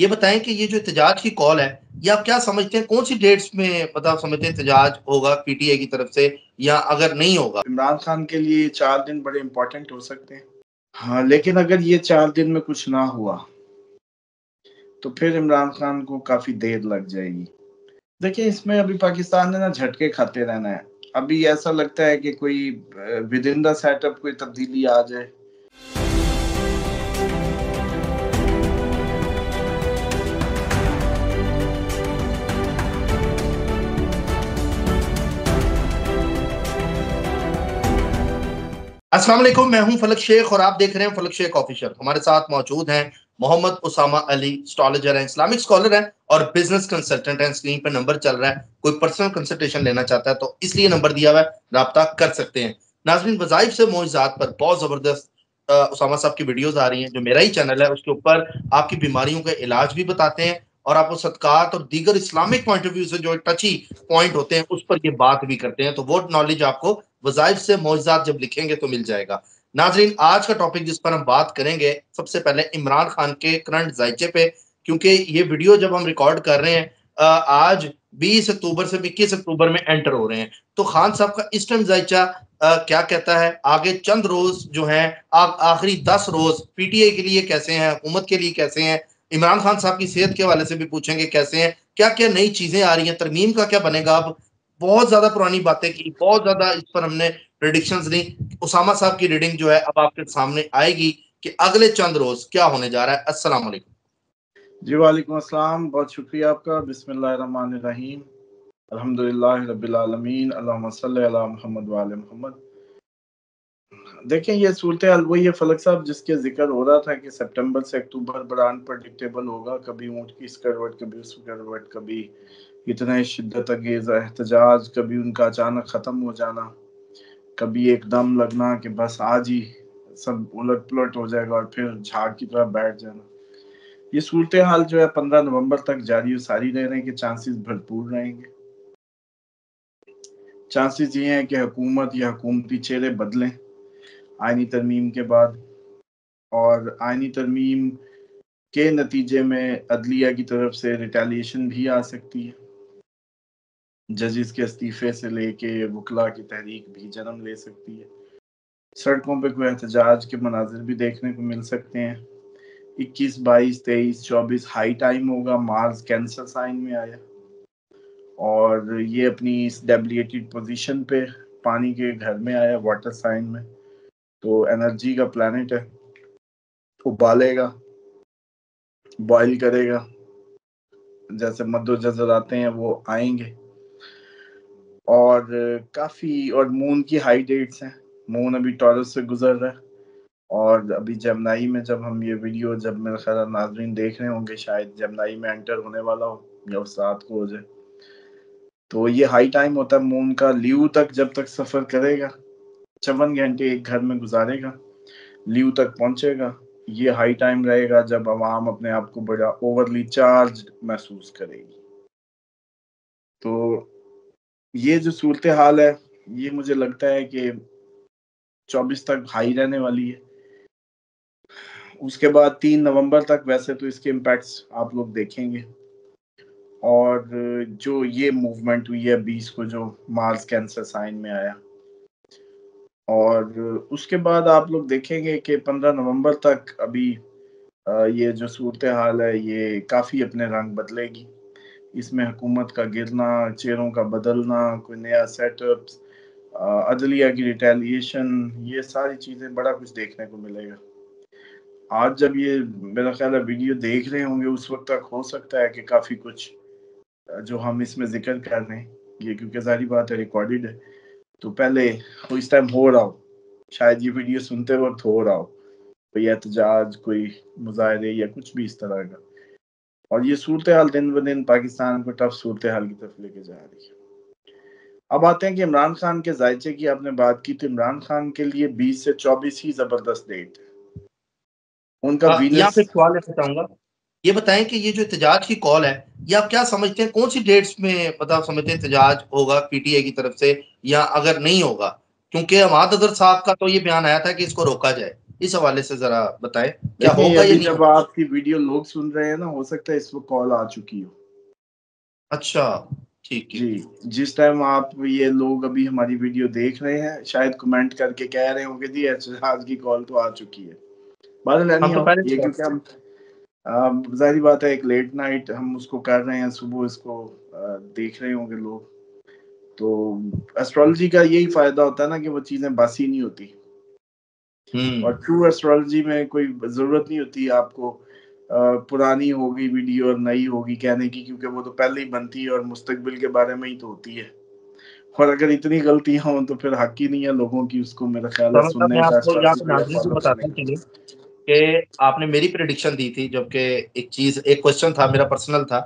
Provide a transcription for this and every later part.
ये बताएँ कि ये जो एहतजाज की कॉल है, ये आप क्या समझते हैं? कौन सी डेट्स में मतलब समझते हैं एहतजाज होगा पीटीआई की तरफ़ से या अगर नहीं होगा? इमरान खान के लिए चार दिन बड़े इंपॉर्टेंट हो सकते हैं। हाँ लेकिन अगर ये चार दिन में कुछ ना हुआ तो फिर इमरान खान को काफ़ी देर लग जाएगी। देखिए, इसमें अभी पाकिस्तान ने ना झटके खाते रहना है। अभी ऐसा लगता है कि कोई विद इन द सेटअप कोई तब्दीली आ जाए। अस्सलाम वालेकुम, मैं हूँ फलक शेख और आप देख रहे हैं फलक शेख ऑफिशियल। हमारे साथ मौजूद हैं मोहम्मद उसामा अली स्टॉलेजर हैं इस्लामिक स्कॉलर हैं और बिज़नेस कंसल्टेंट हैं। स्क्रीन पर नंबर चल रहा है, कोई पर्सनल कंसल्टेशन लेना चाहता है तो इसलिए नंबर दिया हुआ है रहा कर सकते हैं। नाजरीन, वजाइफ से मोजात पर बहुत ज़बरदस्त उसामा साहब की वीडियोज़ आ रही हैं, जो मेरा ही चैनल है, उसके ऊपर आपकी बीमारियों का इलाज भी बताते हैं और आपको सदकात और दीगर इस्लामिक पॉइंट ऑफ़ व्यू से जो टची पॉइंट होते हैं, उस पर ये बात भी करते हैं। तो वो नॉलेज आपको वजाइफ से मौजात जब लिखेंगे तो मिल जाएगा। नाजरीन, आज का टॉपिक जिस पर हम बात करेंगे, सबसे पहले इमरान खान के करंट जायचे पे, क्योंकि ये वीडियो जब हम रिकॉर्ड कर रहे हैं आज 20 अक्टूबर से 21 अक्टूबर में एंटर हो रहे हैं। तो खान साहब का इस टाइम जायचा क्या कहता है? आगे चंद रोज जो है आखिरी दस रोज पीटीए के लिए कैसे हैं, हुकूमत के लिए कैसे हैं? इमरान खान साहब की सेहत के हवाले से भी पूछेंगे कैसे हैं? क्या क्या नई चीज़ें आ रही हैं? तरमीम का क्या बनेगा अब? बहुत ज़्यादा पुरानी बातें की, बहुत ज़्यादा इस पर हमने प्रिडिक्शन दी। उसामा साहब की रीडिंग जो है अब आपके सामने आएगी कि अगले चंद रोज क्या होने जा रहा है। अस्सलाम जी, वालेकुम अस्सलाम। बहुत शुक्रिया आपका। बिस्मिल्लाहिर्रहमानिर्रहीम। अल्हम्दुलिल्लाह रब्बिल आलमीन। अल्लाहुम्मा सल्ली अला मुहम्मद व आले मुहम्मद। देखें, ये सूरत हाल, वही है फलक साहब, जिसके ज़िक्र हो रहा था कि सितंबर से अक्टूबर बड़ा अनप्रडिक्टेबल होगा। कभी ऊँट की इस करवट, कभी उस करवट, कभी इतना शिद्दत अंगेज एहतजाज, कभी उनका अचानक ख़त्म हो जाना, कभी एक दम लगना कि बस आज ही सब उलट पुलट हो जाएगा और फिर झाड़ की तरह बैठ जाना। ये सूरत हाल जो है पंद्रह नवंबर तक जारी सारी रहने के चांसेस भरपूर रहेंगे। चांसेस ये हैं कि हुकूमत या हुकूमती चेहरे बदलें आइनी तरमीम के बाद और आइनी तरमीम के नतीजे में अदलिया की तरफ़ से रिटेलिएशन भी आ सकती है। जजेस के इस्तीफे से लेके वकला की तहरीक भी जन्म ले सकती है। सड़कों पर कोई एहतजाज के मनाजिर भी देखने को मिल सकते हैं। 21, 22, 23, 24 हाई टाइम होगा मार्स कैंसर साइन में आया। और ये अपनी इस डेबलिएटेड पोजीशन पे पानी के घर में आया वाटर साइन में। तो एनर्जी का प्लानट है। उबालेगा बॉईल करेगा। जैसे मद्दो जजर आते हैं वो आएँगे। और काफ़ी, और मून की हाई डेट्स हैं। मून अभी टॉरस से गुजर रहा है। और अभी जमनाई में जब हम ये वीडियो जब मेरा ख्याल नाजरीन देख रहे होंगे, शायद जमनाई में एंटर होने वाला हो, या उस रात को हो जाए। तो ये हाई टाइम होता है मून का। लीव तक जब तक सफ़र करेगा, चौवन घंटे एक घर में गुजारेगा लीव तक पहुंचेगा, ये हाई टाइम रहेगा जब आवाम अपने आप को बड़ा ओवरली चार्ज महसूस करेगी। तो ये जो सूरत हाल है, ये मुझे लगता है कि 24 तक हाई रहने वाली है। उसके बाद तीन नवंबर तक वैसे तो इसके इम्पैक्ट्स आप लोग देखेंगे। और जो ये मूवमेंट हुई है, बीस को जो मार्स कैंसर साइन में आया। और उसके बाद आप लोग देखेंगे कि 15 नवंबर तक अभी ये जो सूरत हाल है, ये काफ़ी अपने रंग बदलेगी। इसमें हुकूमत का गिरना, चेहरों का बदलना, कोई नया सेटअप अदलिया की रिटेलिएशन ये सारी चीज़ें बड़ा कुछ देखने को मिलेगा। आज जब ये मेरा ख्याल है वीडियो देख रहे होंगे, उस वक्त तक हो सकता है कि काफ़ी कुछ जो हम इसमें ज़िक्र कर रहे हैं, ये क्योंकि सारी बात है रिकॉर्डेड है तो पहले इस टाइम हो रहा हो। शायद ये वीडियो सुनते वक्त हो रहा हो कोई एहतजाज कोई मुजाहरे या कुछ भी इस तरह का। और ये सूरत हाल दिन ब दिन पाकिस्तान को टफ सूरत हाल की तरफ़ लेके जा रही है। अब आते हैं कि इमरान खान के जायचे की आपने बात की तो इमरान खान के लिए 20 से 24 ही ज़बरदस्त डेट है। उनका हाँ, यहाँ पे सवाल ये बताएँ कि ये जो एहतजाज की कॉल है ये आप क्या समझते हैं? कौन सी डेट्स में मतलब समझते हैं एहतजाज होगा पीटीए की तरफ़ से या अगर नहीं होगा? क्योंकि अमाद अजहर साहब का तो ये बयान आया था कि इसको रोका जाए। इस हवाले से जरा बताएँ क्या होगा ये जब आपकी वीडियो लोग सुन रहे हैं ना हो सकता है इस वक्त कॉल आ चुकी हो। अच्छा ठीक जी जिस टाइम आप ये लोग अभी हमारी वीडियो देख रहे हैं शायद कमेंट करके कह रहे होंगे जी आज की कॉल तो आ चुकी है। बादल हाँ, तो ये क्योंकि हम ज़ाहिर बात है एक लेट नाइट हम उसको कर रहे हैं सुबह इसको देख रहे होंगे लोग। तो एस्ट्रोलॉजी का यही फ़ायदा होता है ना कि वो चीज़ें बासी नहीं होती। और ट्रू एस्ट्रोलॉजी में कोई ज़रूरत नहीं होती आपको पुरानी होगी वीडियो और नई होगी कहने की क्योंकि वो तो पहले ही बनती है और मुस्तकबिल के बारे में ही तो होती है। और अगर इतनी गलतियाँ हो तो फिर हक ही नहीं है लोगों की उसको मेरा ख्याल है सुनने का कि आपने मेरी प्रिडिक्शन दी थी जबकि एक चीज़ एक क्वेश्चन था मेरा पर्सनल था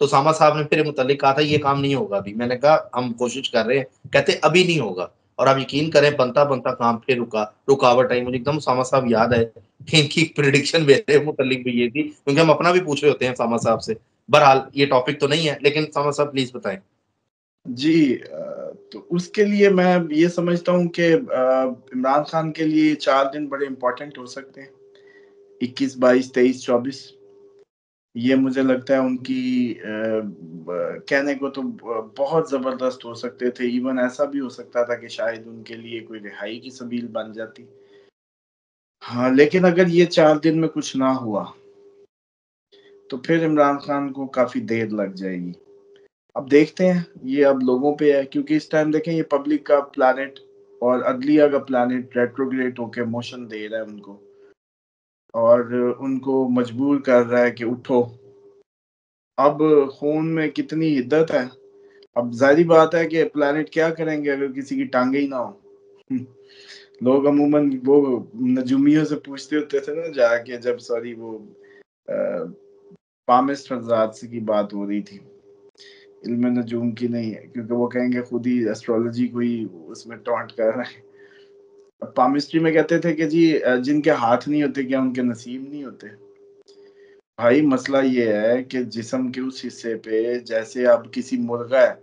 तो सामा साहब ने फिर मुतलिक कहा था ये काम नहीं होगा अभी। मैंने कहा हम कोशिश कर रहे हैं। कहते अभी नहीं होगा। और आप यकीन करें, बनता बनता काम फिर रुका, रुकावट आई। मुझे एकदम सामा साहब याद है कि इनकी प्रिडिक्शन मेरे मुतलिक भी ये थी, क्योंकि हम अपना भी पूछ रहे होते हैं सामा साहब से। बहरहाल, ये टॉपिक तो नहीं है, लेकिन सामा साहब प्लीज़ बताएँ। जी तो उसके लिए मैं ये समझता हूँ कि इमरान खान के लिए चार दिन बड़े इंपॉर्टेंट हो सकते हैं। इक्कीस, बाईस, तेईस, चौबीस। ये मुझे लगता है उनकी आ, कहने को तो बहुत ज़बरदस्त हो सकते थे। इवन ऐसा भी हो सकता था कि शायद उनके लिए कोई रिहाई की सबील बन जाती। हाँ लेकिन अगर ये चार दिन में कुछ ना हुआ तो फिर इमरान खान को काफ़ी देर लग जाएगी। अब देखते हैं ये अब लोगों पे है क्योंकि इस टाइम देखें ये पब्लिक का प्लानिट और अदलिया का प्लानिट रेट्रोग्रेट होके मोशन दे रहा है उनको और उनको मजबूर कर रहा है कि उठो। अब खून में कितनी हिद्दत है। अब जारी बात है कि प्लानिट क्या करेंगे अगर किसी की टांगे ही ना हो। लोग अमूमन वो नजूमियों से पूछते होते थे ना जाके जब सॉरी वो पामिस्ट हजरात की बात हो रही थी। इल्म नजूम की नहीं है, क्योंकि वो कहेंगे खुद ही एस्ट्रोलॉजी को ही उसमें टॉन्ट कर रहे हैं। पामिस्ट्री में कहते थे कि जी जिनके हाथ नहीं होते, क्या उनके नसीब नहीं होते? भाई, मसला ये है कि जिसम के उस हिस्से पे जैसे अब किसी मुर्गा है,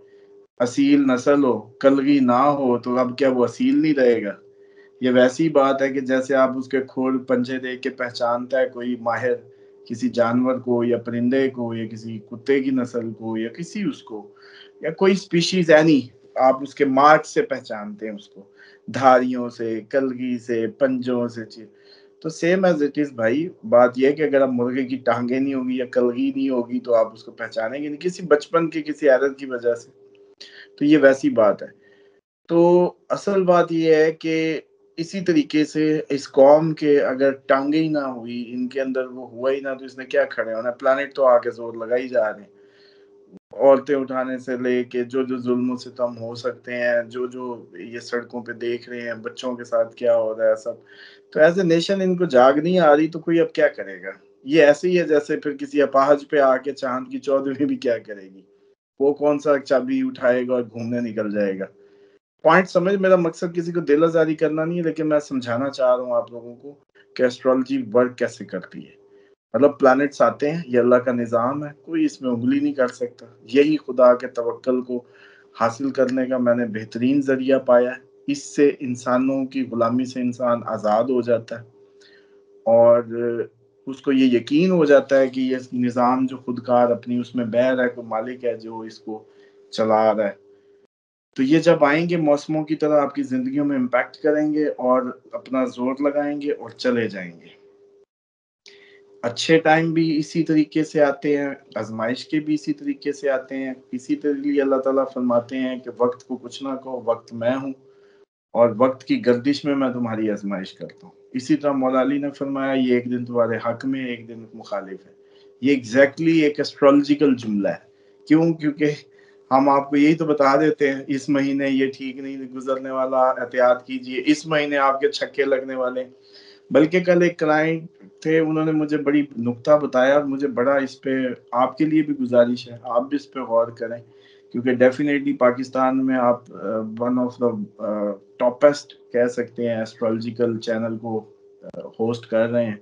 असील नस्ल हो, कलगी ना हो तो अब क्या वो असील नहीं रहेगा? ये वैसी बात है कि जैसे आप उसके खोल पंजे देख के पहचानता है कोई माहिर, किसी जानवर को या परिंदे को या किसी कुत्ते की नस्ल को या किसी उसको, या कोई स्पीशीज एनी आप उसके मार्च से पहचानते हैं उसको। धारियों से, कलगी से, पंजों से चीज़ तो सेम एज इट इज़ भाई, बात यह है कि अगर आप मुर्गे की टांगे नहीं होगी या कलगी नहीं होगी तो आप उसको पहचानेंगे नहीं, किसी बचपन के, किसी आदत की वजह से। तो ये वैसी बात है। तो असल बात यह है कि इसी तरीके से इस कौम के अगर टांगे ही ना हुई, इनके अंदर वो हुआ ही ना तो इसने क्या खड़े होना प्लानिट तो आके ज़ोर लगा ही जा रहे हैं। औरतें उठाने से लेके जो जो जुल्म से तम हो सकते हैं, जो जो ये सड़कों पे देख रहे हैं, बच्चों के साथ क्या हो रहा है सब। तो एज ए नेशन इनको जाग नहीं आ रही तो कोई अब क्या करेगा? ये ऐसे ही है जैसे फिर किसी अपाहज पे आके चाँद की चौधरी भी क्या करेगी? वो कौन सा चाबी उठाएगा और घूमने निकल जाएगा? पॉइंट समझ, मेरा मकसद किसी को दिल आजारी करना नहीं है, लेकिन मैं समझाना चाह रहा हूँ आप लोगों को कि एस्ट्रोलॉजी वर्क कैसे करती है। मतलब प्लैनेट्स आते हैं, ये अल्लाह का निज़ाम है, कोई इसमें उंगली नहीं कर सकता। यही खुदा के तवक्ल को हासिल करने का मैंने बेहतरीन ज़रिया पाया है। इससे इंसानों की गुलामी से इंसान आज़ाद हो जाता है और उसको ये यकीन हो जाता है कि ये निज़ाम जो खुदकार अपनी उसमें बह रहा है, कोई मालिक है जो इसको चला रहा है। तो ये जब आएँगे, मौसमों की तरह आपकी ज़िंदगियों में इम्पैक्ट करेंगे और अपना ज़ोर लगाएँगे और चले जाएँगे। अच्छे टाइम भी इसी तरीके से आते हैं, आजमाइश के भी इसी तरीके से आते हैं। इसी तरीके अल्लाह ताला फरमाते हैं कि वक्त को कुछ ना कहो, वक्त मैं हूँ और वक्त की गर्दिश में मैं तुम्हारी आजमाइश करता हूँ। इसी तरह मौलाली ने फरमाया, ये एक दिन तुम्हारे हक में, एक दिन मुखालिफ है। ये एग्जैक्टली exactly एक एस्ट्रोलॉजिकल जुमला है। क्यों? क्योंकि हम आपको यही तो बता देते हैं, इस महीने ये ठीक नहीं, गुजरने वाला एहतियात कीजिए, इस महीने आपके छक्के लगने वाले बल्कि कल एक क्लाइंट थे, उन्होंने मुझे बड़ी नुकता बताया और मुझे बड़ा इस पे, आपके लिए भी गुजारिश है, आप भी इस पे गौर करें, क्योंकि डेफिनेटली पाकिस्तान में आप वन ऑफ़ द टॉपेस्ट कह सकते हैं एस्ट्रोलॉजिकल चैनल को होस्ट कर रहे हैं।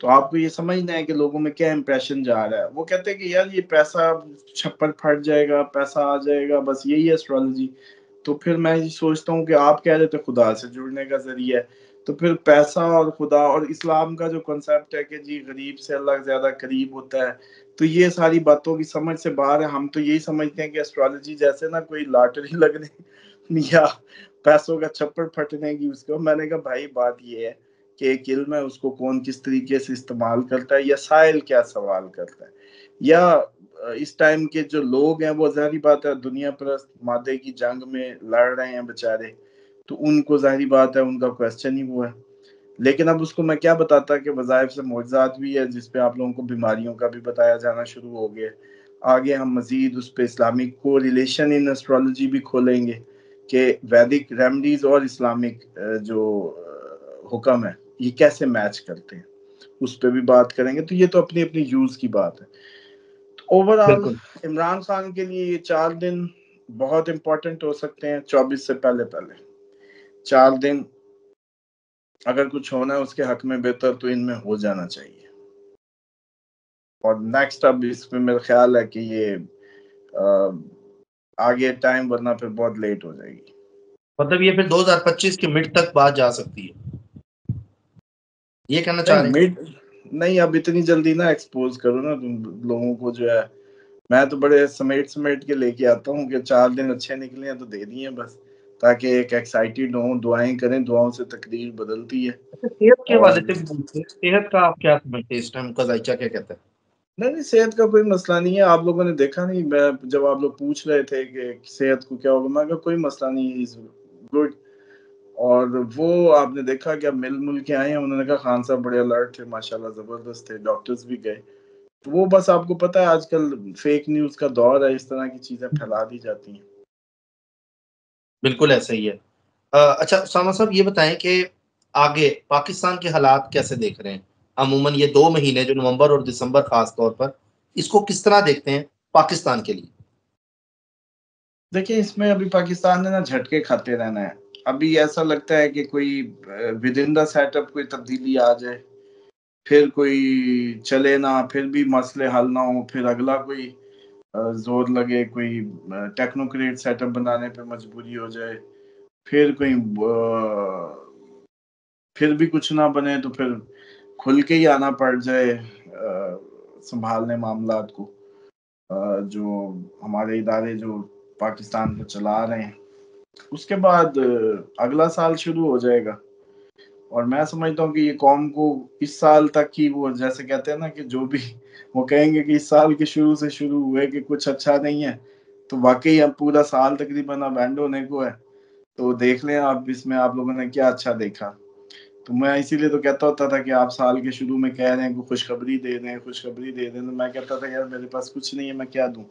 तो आपको ये समझना है कि लोगों में क्या इंप्रेशन जा रहा है। वो कहते हैं कि यार, ये पैसा छप्पर फट जाएगा, पैसा आ जाएगा, बस यही एस्ट्रोलॉजी तो फिर मैं सोचता हूँ कि आप कह रहे थे खुदा से जुड़ने का ज़रिया तो फिर पैसा और खुदा और इस्लाम का जो कॉन्सेप्ट है कि जी गरीब से अल्लाह ज़्यादा करीब होता है तो ये सारी बातों की समझ से बाहर है। हम तो यही समझते हैं कि एस्ट्रोलॉजी जैसे ना कोई लॉटरी लगने या पैसों का छप्पड़ फटने की उसको मैंने कहा, भाई, बात ये है कि एक इल्म है, उसको कौन किस तरीके से इस्तेमाल करता है या साइल क्या सवाल करता है? या इस टाइम के जो लोग हैं, वो जारी बात है दुनिया परस्त मादे की जंग में लड़ रहे हैं बेचारे। तो उनको ज़ाहिर बात है उनका क्वेश्चन ही हुआ है। लेकिन अब उसको मैं क्या बताता कि वजायफ से मुआजात भी है जिसपे आप लोगों को बीमारियों का भी बताया जाना शुरू हो गया आगे हम मजीद उस पर इस्लामिक को रिलेशन इन एस्ट्रोलॉजी भी खोलेंगे कि वैदिक रेमडीज और इस्लामिक जो हुक्म है ये कैसे मैच करते हैं? उस पर भी बात करेंगे। तो ये तो अपनी अपनी यूज़ की बात है। तो ओवरऑल इमरान खान के लिए ये चार दिन बहुत इंपॉर्टेंट हो सकते हैं चौबीस से पहले पहले चार दिन अगर कुछ होना है उसके हक में बेहतर तो इनमें हो जाना चाहिए। और नेक्स्ट अब इसमें मेरा ख्याल है कि ये आ, आगे टाइम वरना फिर बहुत लेट हो जाएगी। मतलब ये फिर 2025 के मिड तक बात जा सकती है। ये कहना चाह रहे मिड नहीं अब इतनी जल्दी ना एक्सपोज करो ना तुम लोगों को जो है। मैं तो बड़े समेट समेट के लेके आता हूँ कि चार दिन अच्छे निकले हैं तो दे दिए बस। ताकि एक एक्साइटेड हो दुआएँ करें दुआओं से तकदीर बदलती है। अच्छा, सेहत के हवाले से सेहत का आप क्या समझते हैं इस टाइम का जायचा क्या कहता है? नहीं नहीं सेहत का कोई मसला नहीं है। आप लोगों ने देखा नहीं मैं जब आप लोग पूछ रहे थे कि सेहत को क्या होगा मैं कहा कोई मसला नहीं है इज़ गुड। और वो आपने देखा कि अब मिल मुल के आए हैं उन्होंने कहा खान साहब बड़े अलर्ट थे माशाल्लाह ज़बरदस्त थे डॉक्टर्स भी गए। तो वो बस आपको पता है आजकल फेक न्यूज़ का दौर है इस तरह की चीज़ें फैला दी जाती हैं। बिल्कुल ऐसा ही है। अच्छा उसामा साहब, ये बताएँ कि आगे पाकिस्तान के हालात कैसे देख रहे हैं? अमूमन ये दो महीने जो नवंबर और दिसंबर खास तौर पर, इसको किस तरह देखते हैं पाकिस्तान के लिए? देखिए, इसमें अभी पाकिस्तान ने ना झटके खाते रहना है। अभी ऐसा लगता है कि कोई विद इन द सेटअप कोई तब्दीली आ जाए, फिर कोई चले ना, फिर भी मसले हल ना हो, फिर अगला कोई ज़ोर लगे, कोई टेक्नोक्रेट सेटअप बनाने पे मजबूरी हो जाए, फिर कोई फिर भी कुछ ना बने तो फिर खुल के ही आना पड़ जाए संभालने मामला को। जो हमारे इदारे जो पाकिस्तान को चला रहे हैं, उसके बाद अगला साल शुरू हो जाएगा। और मैं समझता हूँ कि ये कौम को इस साल तक ही वो, जैसे कहते हैं ना कि जो भी वो कहेंगे कि इस साल के शुरू से शुरू हुए कि कुछ अच्छा नहीं है तो वाकई अब पूरा साल तकरीबन अब एंड होने को है। तो देख लें आप इसमें आप लोगों ने क्या अच्छा देखा। तो मैं इसीलिए तो कहता होता था कि आप साल के शुरू में कह रहे हैं कि खुशखबरी दे दें खुशखबरी दे दें तो मैं कहता था, यार मेरे पास कुछ नहीं है, मैं क्या दूँ?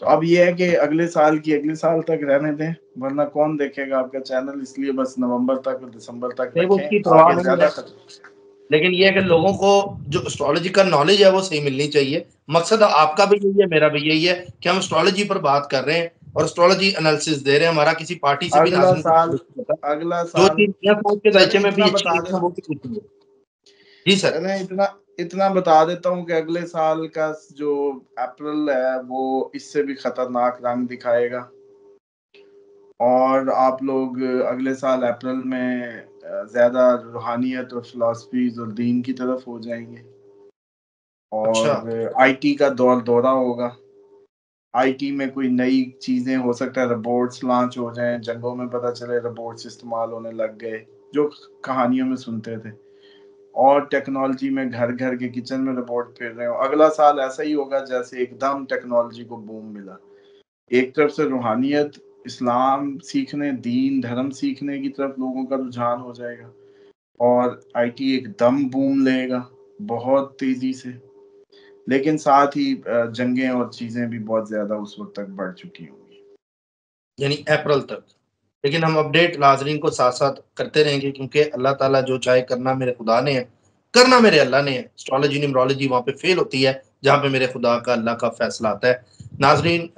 तो अब ये है कि अगले साल की अगले साल तक रहने दें वरना कौन देखेगा आपका चैनल इसलिए बस नवंबर तक और दिसंबर तक लेकिन ये है कि लोगों को जो एस्ट्रोलॉजी का नॉलेज है वो सही मिलनी चाहिए। मकसद आपका भी यही है मेरा भी यही है कि हम एस्ट्रोलॉजी पर बात कर रहे हैं और एस्ट्रोलॉजी एनालिसिस दे रहे हैं। हमारा किसी पार्टी से भी अगला साल अगला साल जो चीज़ के में भी जी सर। इतना इतना बता देता हूँ कि अगले साल का जो अप्रैल है वो इससे भी खतरनाक रंग दिखाएगा। और आप लोग अगले साल अप्रैल में ज़्यादा रूहानियत और फिलासफीज और दीन की तरफ़ हो जाएँगे। और अच्छा। आईटी का दौर दौरा होगा। आईटी में कोई नई चीज़ें हो सकता है रोबोट्स लॉन्च हो जाएँ जंगों में पता चले रोबोट्स इस्तेमाल होने लग गए जो कहानियों में सुनते थे। और टेक्नोलॉजी में घर घर के किचन में रोबोट फिर रहे हो। अगला साल ऐसा ही होगा जैसे एकदम टेक्नोलॉजी को बूम मिला। एक तरफ़ से रूहानियत, इस्लाम सीखने, दीन, धर्म सीखने की तरफ़ लोगों का रुझान हो जाएगा और आईटी एकदम बूम लेगा, बहुत तेज़ी से। लेकिन साथ ही जंगें और चीज़ें भी बहुत ज़्यादा उस वक्त तक बढ़ चुकी होंगी। यानी अप्रैल तक। लेकिन हम अपडेट नाजरीन को साथ साथ करते रहेंगे क्योंकि अल्लाह ताला जो चाहे करना मेरे खुदा ने है, करना मेरे अल्लाह ने है। एस्ट्रोलॉजी न्यूमरोलॉजी वहाँ पे फेल होती है, जहाँ पे मेरे खुदा का, अल्लाह का फैसला आता है। नाजरीन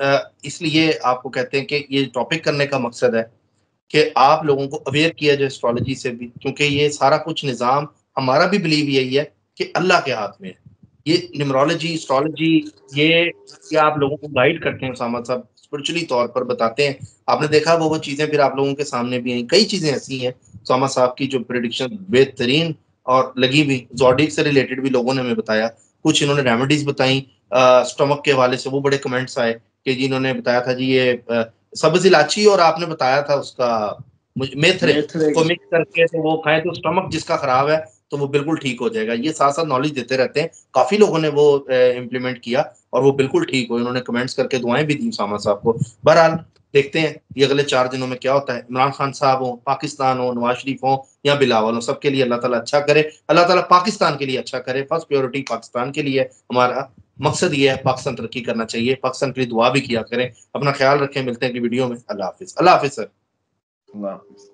इसलिए आपको कहते हैं कि ये टॉपिक करने का मकसद है कि आप लोगों को अवेयर किया जाए एस्ट्रोलॉजी से भी, क्योंकि ये सारा कुछ निज़ाम हमारा भी बिलीव यही है कि अल्लाह के हाथ में है। ये न्यूमरोलॉजी एस्ट्रोलॉजी ये आप लोगों को गाइड करते हैं सामा साहब। स्पिरिचुअली तौर पर बताते हैं। आपने देखा वो वो चीज़ें फिर आप लोगों के सामने भी आई कई चीज़ें ऐसी हैं सोमा साहब की जो प्रिडिक्शन बेहतरीन और लगी भी जॉडिक से रिलेटेड भी लोगों ने हमें बताया। कुछ इन्होंने रेमेडीज बताई स्टमक के हवाले से वो बड़े कमेंट्स आए कि जी इन्होंने बताया था जी ये सब्ज इलाची और आपने बताया था उसका मेथरे को मिक्स करके तो वो खाएँ तो स्टमक जिसका खराब है तो वो बिल्कुल ठीक हो जाएगा। ये साथ साथ नॉलेज देते रहते हैं। काफ़ी लोगों ने वो इम्प्लीमेंट किया। और वो बिल्कुल ठीक हुए। उन्होंने कमेंट्स करके दुआएँ भी दी सामा साहब को। बहरहाल, देखते हैं ये अगले चार दिनों में क्या होता है। इमरान खान साहब हो, पाकिस्तान हो, नवाज़ शरीफ हो या बिलावल हो, सबके लिए अल्लाह ताला अच्छा करे। अल्लाह ताला पाकिस्तान के लिए अच्छा करे। फ़र्स्ट प्योरिटी पाकिस्तान के लिए। हमारा मकसद ये है पाकिस्तान तरक्की करना चाहिए। पाकिस्तान के लिए दुआ भी किया करें। अपना ख्याल रखें। मिलते हैं अगली वीडियो में। अल्लाह हाफिज। अल्लाह हाफिज, सर।